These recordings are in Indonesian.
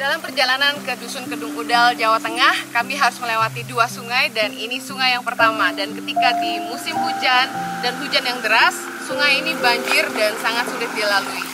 Dalam perjalanan ke Dusun Kedung Udal, Jawa Tengah, kami harus melewati dua sungai dan ini sungai yang pertama. Dan ketika di musim hujan dan hujan yang deras, sungai ini banjir dan sangat sulit dilalui.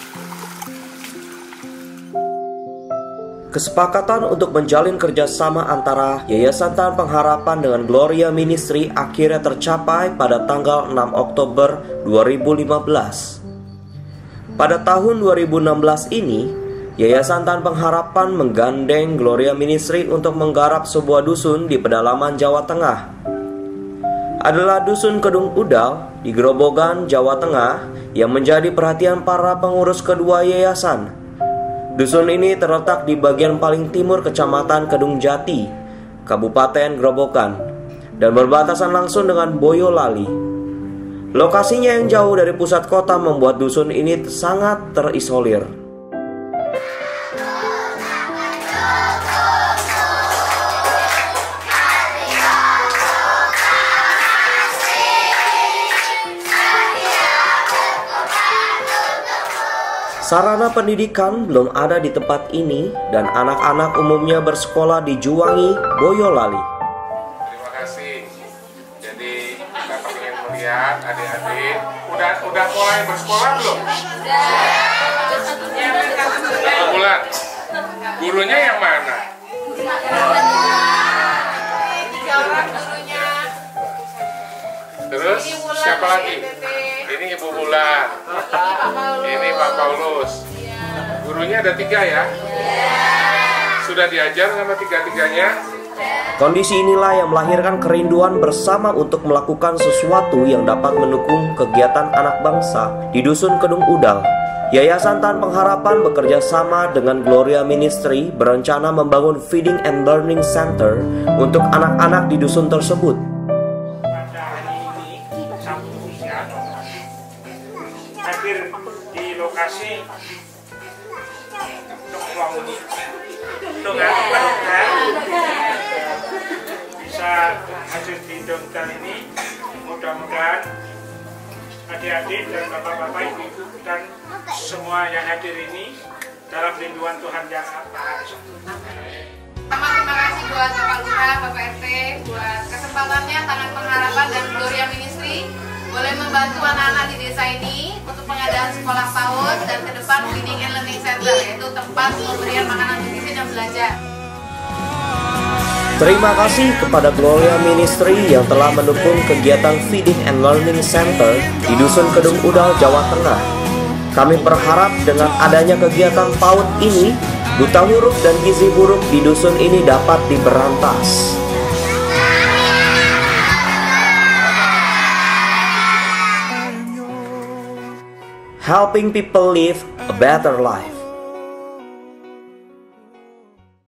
Kesepakatan untuk menjalin kerjasama antara Yayasan Tahan Pengharapan dengan Gloria Ministry akhirnya tercapai pada tanggal 6 Oktober 2015. Pada tahun 2016 ini, Yayasan Tahan Pengharapan menggandeng Gloria Ministry untuk menggarap sebuah dusun di pedalaman Jawa Tengah. Adalah dusun Kedung Udal di Grobogan, Jawa Tengah yang menjadi perhatian para pengurus kedua yayasan. Dusun ini terletak di bagian paling timur Kecamatan Kedung Jati, Kabupaten Grobogan, dan berbatasan langsung dengan Boyolali. Lokasinya yang jauh dari pusat kota membuat dusun ini sangat terisolir. Sarana pendidikan belum ada di tempat ini dan anak-anak umumnya bersekolah di Juwangi, Boyolali. Terima kasih. Jadi kita ingin melihat adik-adik udah udah mulai bersekolah belum? Satu bulan. Gurunya yang mana? Terus siapa lagi? Ini Ibu Bulan. Ini Pak Paulus. Gurunya ada tiga ya? Sudah diajar sama tiga-tiganya? Kondisi inilah yang melahirkan kerinduan bersama untuk melakukan sesuatu yang dapat mendukung kegiatan anak bangsa di Dusun Kedung Udal. Yayasan Tan Pengharapan bekerja sama dengan Gloria Ministry berencana membangun Feeding and Learning Center untuk anak-anak di dusun tersebut. Untuk membangun dengan mudah bisa hadir di Dongkal ini mudah-mudahan adik-adik dan bapak-bapak ibu-ibu dan semua yang hadir ini dalam lindungan Tuhan yang Maha Esa. Terima kasih buat Bapak Lurah, Bapak RT, buat kesempatannya Tangan Pengharapan dan Gloria Ministry boleh membantu anak-anak di desa ini untuk pengadaan sekolah Feeding and Learning Center yaitu tempat pemberian makanan nutrisi dan belajar. Terima kasih kepada Gloria Ministry yang telah mendukung kegiatan Feeding and Learning Center di Dusun Kedung Udal, Jawa Tengah. Kami berharap dengan adanya kegiatan PAUD ini, buta huruf dan gizi buruk di dusun ini dapat diberantas. Helping people live a better life.